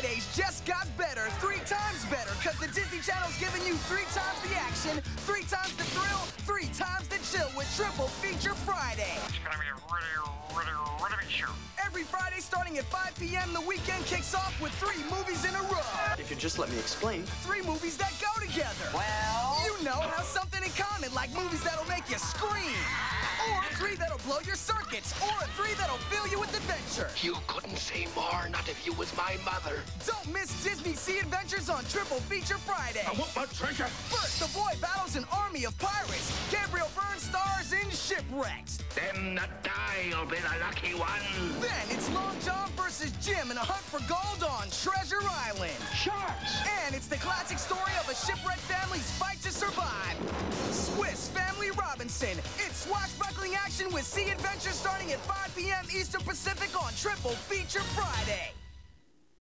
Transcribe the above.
Fridays just got better, three times better, because the Disney Channel's giving you three times the action, three times the thrill, three times the chill with Triple Feature Friday. It's gonna be a really, really, really big show. Every Friday starting at 5 p.m., the weekend kicks off with three movies in a row. If you just let me explain. Three movies that go together. Well, You know, have something in common, like movies that'll make you scream. Or three that'll blow your circuits. Or a three that'll fill you with adventure. You couldn't say more, not if you was my mother. Don't miss Disney Sea Adventures on Triple Feature Friday. I want my treasure. First, the boy battles an army of pirates. Gabriel Byrne stars in Shipwrecked. Then the die'll be the lucky one. Then it's Long John versus Jim in a hunt for gold on Treasure Island. sharks. And it's the classic story of a shipwrecked family's fight to survive. Robinson. It's swashbuckling action with Sea Adventure starting at 5 p.m. Eastern Pacific on Triple Feature Friday.